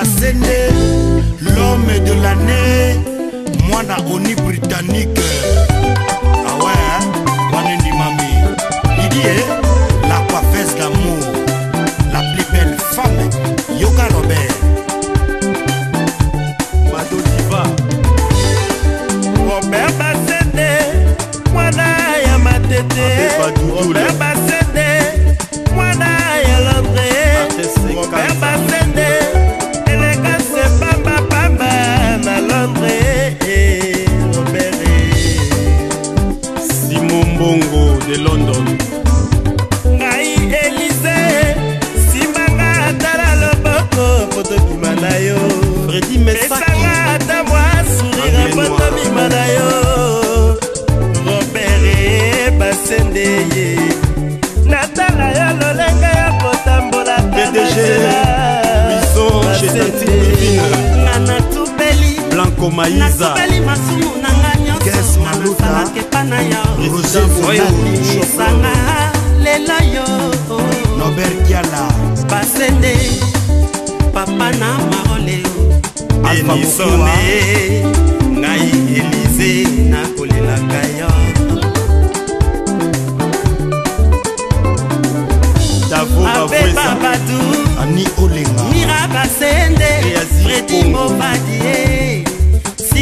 Passéné, l'homme de l'année, Moana Oni Britannique. maizanasukali masumu na nga nyonso nasalaka epa na yoesanga lela yo basende papa na maroleo enisone ngai elize nakolelaka yo abeba badu ani olenga mira basende fredi mobadie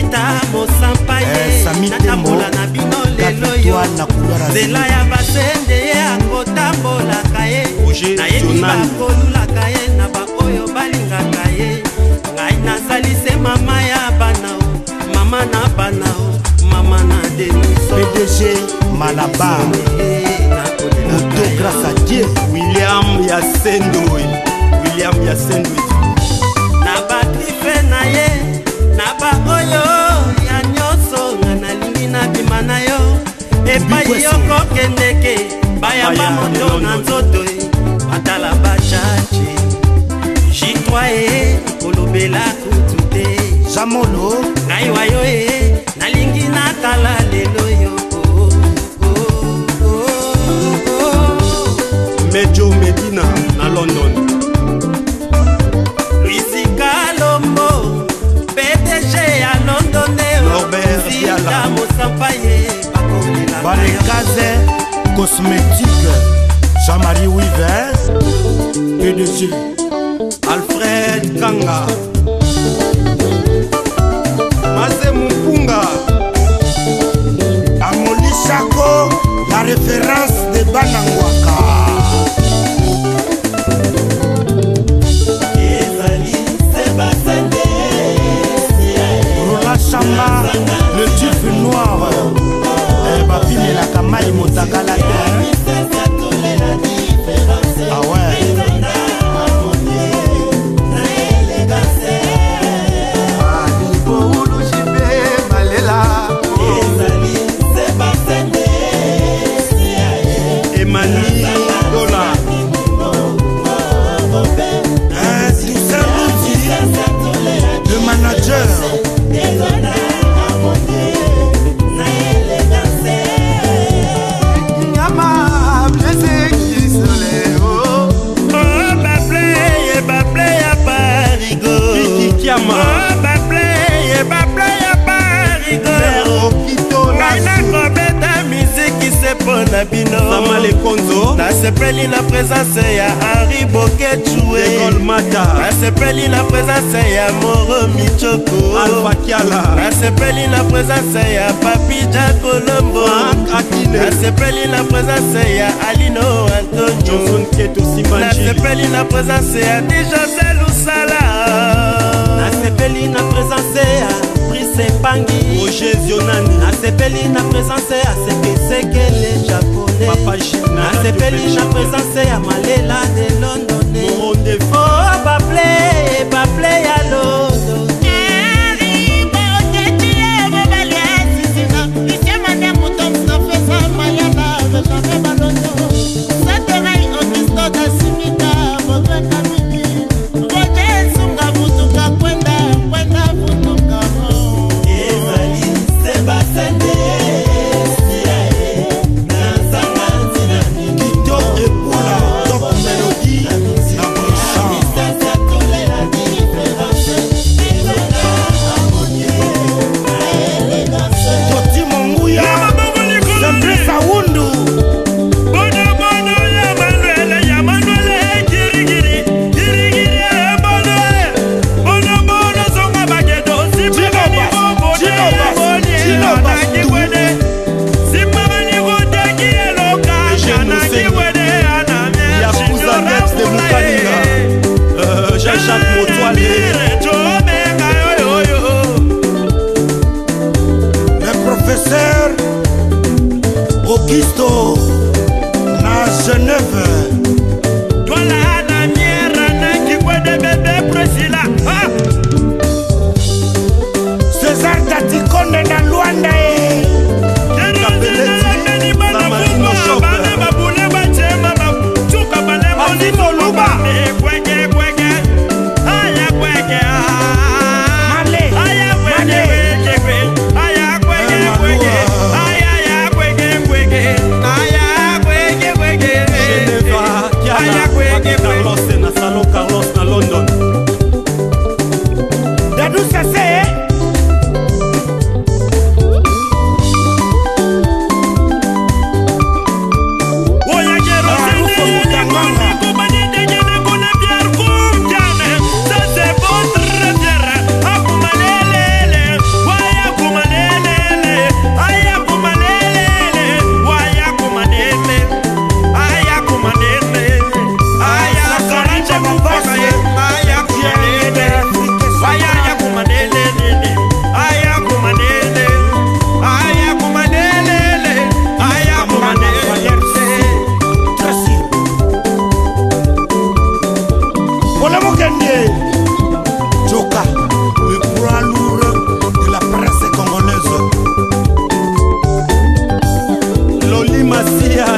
bita bosampa ye eh, natambola na bino lelo yo nzela ya basende ye akotambolaka ye nayebi bakolulaka ye na baoyo balingaka ye ngai nazali se mama ya bana o mama na bana o mama na denisopdg malaba eh, moto grâce a dieu william ya sendoe william ya sendoe epai yoko kendeke bayamba moto na nzoto batala e. bachache jitwa e kolobela kutu te zamolo ngai wayo e nalingi natala lelo yo oh, oh, oh. mejo medina na london luisika lombo pdg ya londone sita mosampaye Balekaze Cosmétique Jean-Marie Et dessus Alfred Kanga na binozama lekonzo nasepeli na presence ya henri boketchueolmata nasepeli na presence ya moro michoko alfakiala nasepeli na presence ya papi jakolombo nasepeli na presence ya alino antonionasepeli na presence ya dijose lusala nasepeli na presence epangi ogezionani oh, oh, nasepeli na presence ya sekesekele japonais nasepeli na presence ya malela never.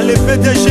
les PDG